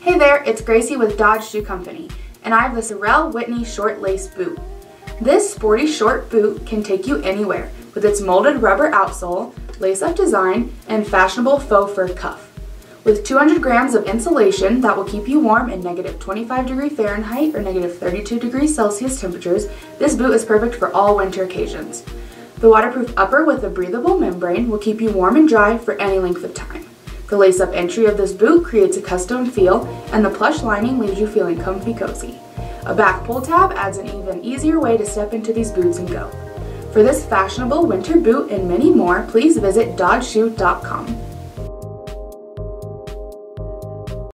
Hey there, it's Gracie with Dodds Shoe Company, and I have the Sorel Whitney Short Lace Boot. This sporty short boot can take you anywhere with its molded rubber outsole, lace-up design, and fashionable faux fur cuff. With 200 grams of insulation that will keep you warm in negative 25 degree Fahrenheit or negative 32 degrees Celsius temperatures, this boot is perfect for all winter occasions. The waterproof upper with a breathable membrane will keep you warm and dry for any length of time. The lace-up entry of this boot creates a custom feel, and the plush lining leaves you feeling comfy cozy. A back pull tab adds an even easier way to step into these boots and go. For this fashionable winter boot and many more, please visit doddsshoe.com.